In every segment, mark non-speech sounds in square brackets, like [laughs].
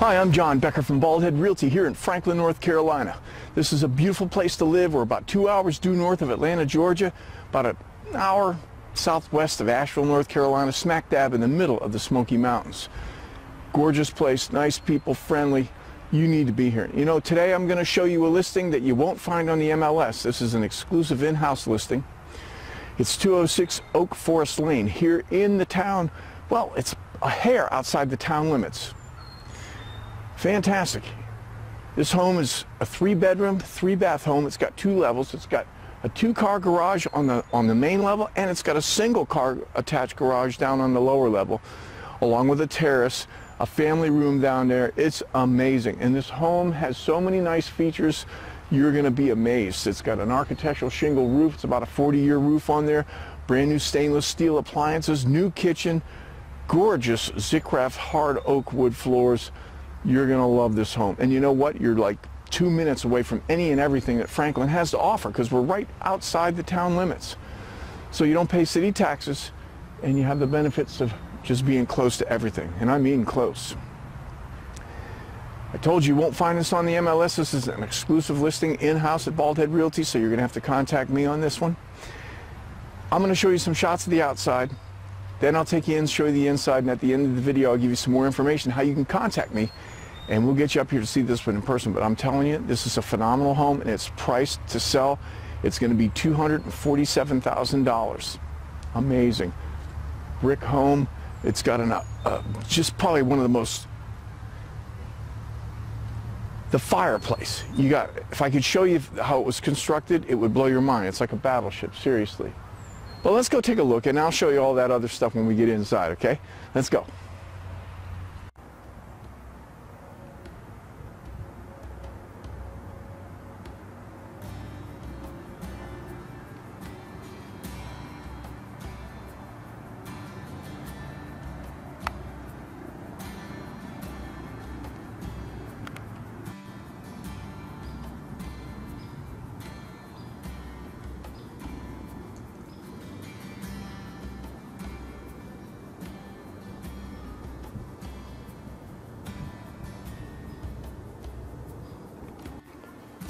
Hi, I'm John Becker from Baldhead Realty here in Franklin, North Carolina. This is a beautiful place to live. We're about two hours due north of Atlanta, Georgia, about an hour southwest of Asheville, North Carolina, smack dab in the middle of the Smoky Mountains. Gorgeous place, nice people, friendly. You need to be here. You know, today I'm going to show you a listing that you won't find on the MLS. This is an exclusive in-house listing. It's 206 Oak Forest Lane here in the town. Well, it's a hair outside the town limits. Fantastic. This home is a three bedroom, three bath home. It's got two levels. It's got a two car garage on the, on the main level and it's got a single car attached garage down on the lower level along with a terrace, a family room down there. It's amazing. And this home has so many nice features you're going to be amazed. It's got an architectural shingle roof. It's about a 40 year roof on there. Brand new stainless steel appliances, new kitchen, gorgeous Zickgraf hard oak wood floors. You're going to love this home. And you know what? You're like two minutes away from any and everything that Franklin has to offer because we're right outside the town limits. So you don't pay city taxes and you have the benefits of just being close to everything. And I mean close. I told you you won't find this on the MLS. This is an exclusive listing in-house at Baldhead Realty, so you're going to have to contact me on this one. I'm going to show you some shots of the outside. Then I'll take you in, show you the inside, and at the end of the video, I'll give you some more information how you can contact me, and we'll get you up here to see this one in person. But I'm telling you, this is a phenomenal home, and it's priced to sell. It's going to be $247,000. Amazing. Brick home. It's got an, uh, just probably one of the most the fireplace. You got, if I could show you how it was constructed, it would blow your mind. It's like a battleship, seriously. Well, let's go take a look, and I'll show you all that other stuff when we get inside, okay? Let's go.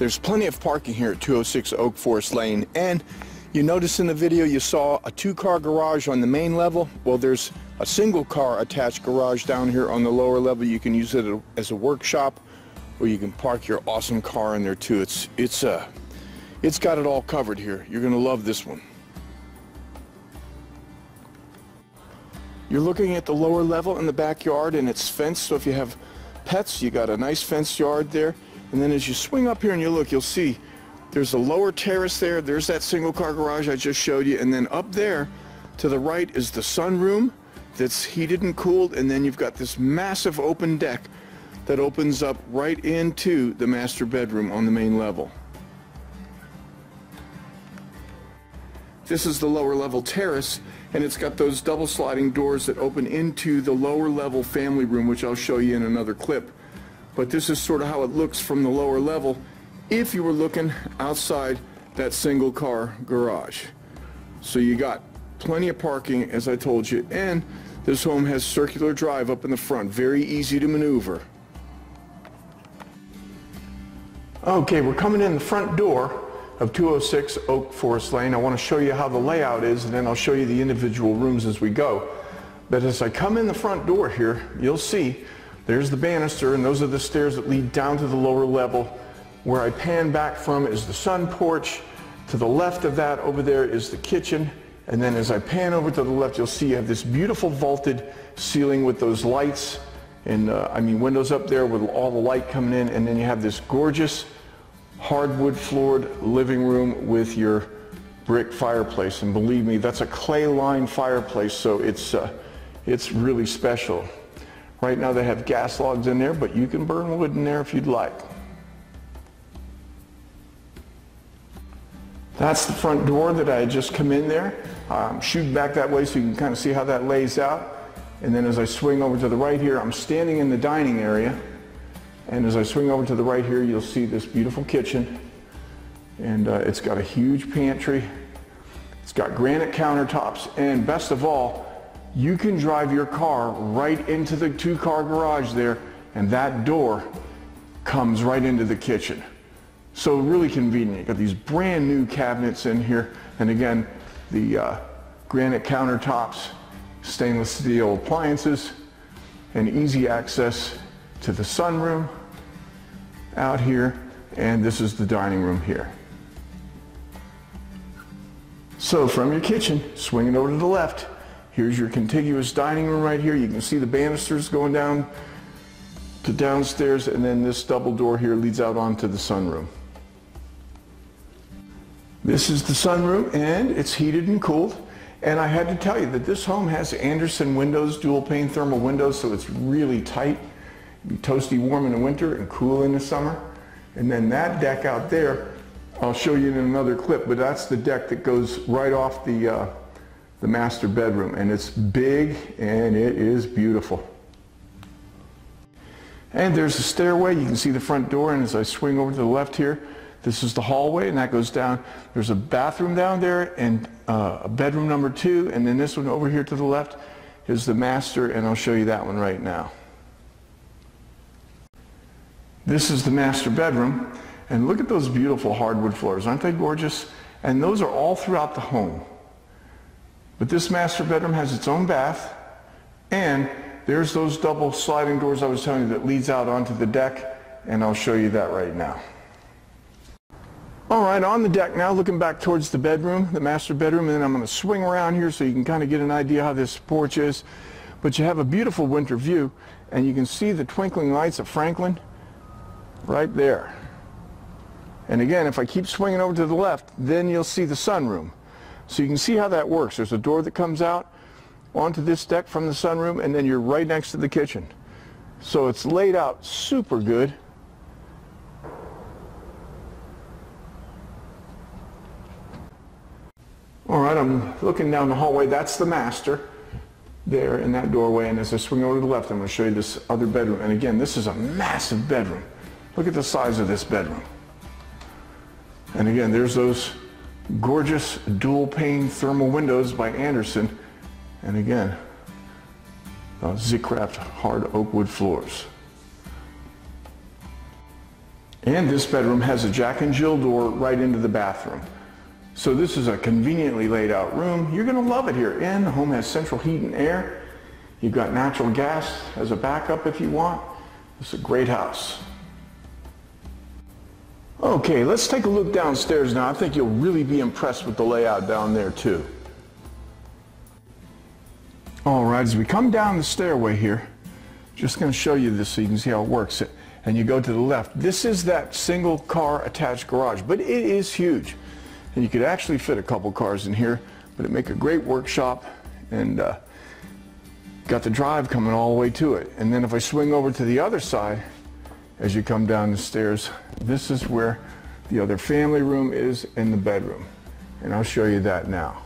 There's plenty of parking here at 206 Oak Forest Lane and you notice in the video you saw a two-car garage on the main level. Well, there's a single car attached garage down here on the lower level. You can use it as a workshop or you can park your awesome car in there too. It's, it's, uh, it's got it all covered here. You're going to love this one. You're looking at the lower level in the backyard and it's fenced so if you have pets you got a nice fenced yard there. And then as you swing up here and you look, you'll see there's a lower terrace there. There's that single car garage I just showed you. And then up there to the right is the sunroom that's heated and cooled. And then you've got this massive open deck that opens up right into the master bedroom on the main level. This is the lower level terrace and it's got those double sliding doors that open into the lower level family room, which I'll show you in another clip but this is sort of how it looks from the lower level if you were looking outside that single car garage. So you got plenty of parking as I told you and this home has circular drive up in the front, very easy to maneuver. Okay, we're coming in the front door of 206 Oak Forest Lane. I want to show you how the layout is and then I'll show you the individual rooms as we go. But as I come in the front door here, you'll see there's the banister, and those are the stairs that lead down to the lower level. Where I pan back from is the sun porch. To the left of that over there is the kitchen. And then as I pan over to the left, you'll see you have this beautiful vaulted ceiling with those lights and uh, I mean windows up there with all the light coming in. And then you have this gorgeous hardwood floored living room with your brick fireplace. And believe me, that's a clay line fireplace, so it's, uh, it's really special. Right now they have gas logs in there, but you can burn wood in there if you'd like. That's the front door that I just come in there. Um, shoot back that way so you can kind of see how that lays out. And then as I swing over to the right here, I'm standing in the dining area. And as I swing over to the right here, you'll see this beautiful kitchen. And uh, it's got a huge pantry. It's got granite countertops. And best of all, you can drive your car right into the two-car garage there and that door comes right into the kitchen. So really convenient. Got these brand new cabinets in here, and again, the uh, granite countertops, stainless steel appliances, and easy access to the sunroom out here, and this is the dining room here. So from your kitchen, swing it over to the left. Here's your contiguous dining room right here. You can see the banisters going down to downstairs, and then this double door here leads out onto the sunroom. This is the sunroom, and it's heated and cooled. And I had to tell you that this home has Andersen windows, dual pane thermal windows, so it's really tight. Be toasty warm in the winter and cool in the summer. And then that deck out there, I'll show you in another clip, but that's the deck that goes right off the, uh, the master bedroom. And it's big and it is beautiful. And there's a stairway. You can see the front door. And as I swing over to the left here, this is the hallway and that goes down. There's a bathroom down there and uh, a bedroom number two. And then this one over here to the left is the master and I'll show you that one right now. This is the master bedroom and look at those beautiful hardwood floors. Aren't they gorgeous? And those are all throughout the home. But this master bedroom has its own bath and there's those double sliding doors I was telling you that leads out onto the deck and I'll show you that right now. All right, on the deck now, looking back towards the bedroom, the master bedroom, and then I'm going to swing around here so you can kind of get an idea how this porch is. But you have a beautiful winter view, and you can see the twinkling lights of Franklin right there. And again, if I keep swinging over to the left, then you'll see the sunroom. So you can see how that works. There's a door that comes out onto this deck from the sunroom, and then you're right next to the kitchen. So it's laid out super good. All right, I'm looking down the hallway. That's the master there in that doorway. And as I swing over to the left, I'm going to show you this other bedroom. And again, this is a massive bedroom. Look at the size of this bedroom. And again, there's those gorgeous dual pane thermal windows by Andersen. And again, uh, Zickgraf hard oak wood floors. And this bedroom has a Jack and Jill door right into the bathroom. So this is a conveniently laid out room. You're going to love it here. And the home has central heat and air. You've got natural gas as a backup if you want. It's a great house. Okay, let's take a look downstairs now. I think you'll really be impressed with the layout down there too. All right, as we come down the stairway here, just going to show you this so you can see how it works. And you go to the left. This is that single car attached garage, but it is huge. And you could actually fit a couple cars in here, but it make a great workshop and uh, got the drive coming all the way to it. And then if I swing over to the other side, as you come down the stairs, this is where the other family room is in the bedroom. And I'll show you that now.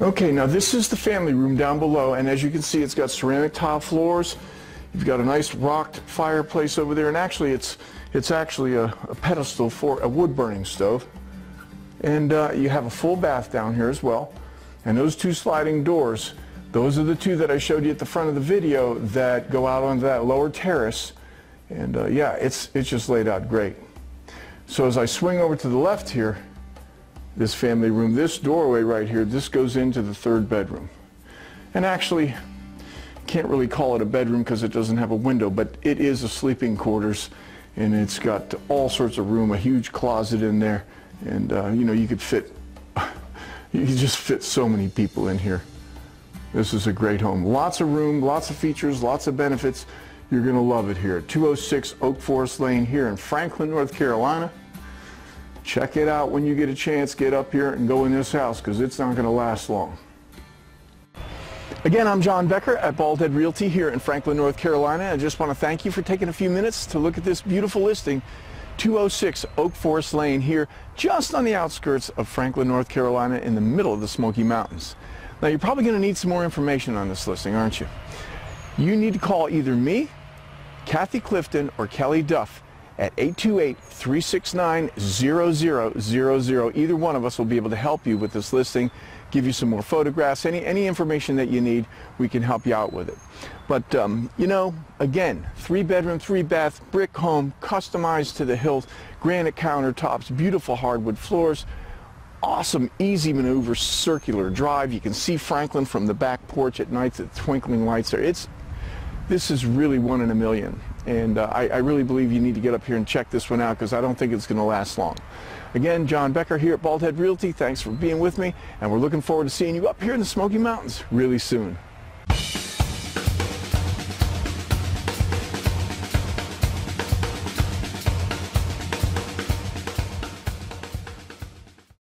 Okay, now this is the family room down below, and as you can see, it's got ceramic tile floors. You've got a nice rocked fireplace over there, and actually it's, it's actually a, a pedestal for a wood burning stove. And uh, you have a full bath down here as well. And those two sliding doors, those are the two that I showed you at the front of the video that go out onto that lower terrace. And uh, yeah, it's, it's just laid out great. So as I swing over to the left here, this family room, this doorway right here, this goes into the third bedroom. And actually, can't really call it a bedroom because it doesn't have a window, but it is a sleeping quarters and it's got all sorts of room, a huge closet in there. And, uh, you know, you could fit, [laughs] you could just fit so many people in here. This is a great home. Lots of room, lots of features, lots of benefits. You're going to love it here. 206 Oak Forest Lane here in Franklin, North Carolina. Check it out when you get a chance. Get up here and go in this house because it's not going to last long. Again, I'm John Becker at Baldhead Realty here in Franklin, North Carolina. I just want to thank you for taking a few minutes to look at this beautiful listing 206 Oak Forest Lane here, just on the outskirts of Franklin, North Carolina, in the middle of the Smoky Mountains. Now, you're probably going to need some more information on this listing, aren't you? You need to call either me, Kathy Clifton, or Kelly Duff at 828-369-0000. Either one of us will be able to help you with this listing, give you some more photographs, any, any information that you need, we can help you out with it. But, um, you know, again, three bedroom, three bath, brick home, customized to the hilt, granite countertops, beautiful hardwood floors, awesome, easy maneuver, circular drive. You can see Franklin from the back porch at night, the twinkling lights there. It's, this is really one in a million. And uh, I, I, really believe you need to get up here and check this one out because I don't think it's going to last long. Again, John Becker here at Bald Head Realty. Thanks for being with me. And we're looking forward to seeing you up here in the Smoky Mountains really soon.